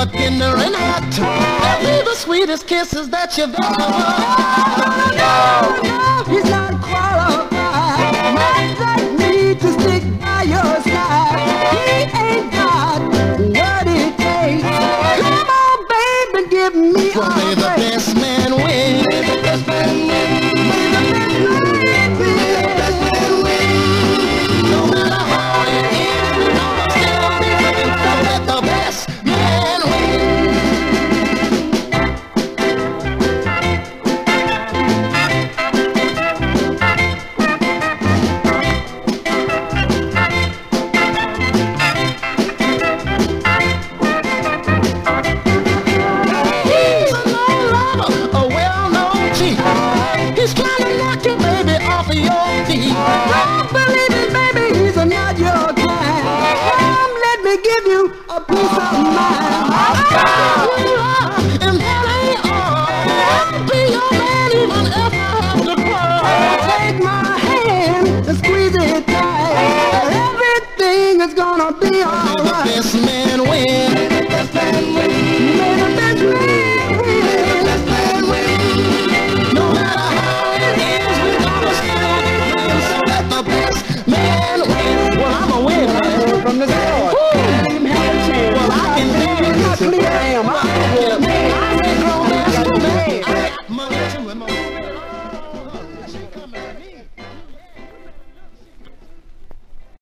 a tender and hot. They'll be the sweetest kisses that you've ever. No, no, he's not qualified. Not like me to stick by your side. He ain't got what it takes. Come on, baby, give me Well, a the best man He's trying to knock you, baby, off of your feet. Don't believe it, baby, he's not your kind. Come, let me give you a piece of mind.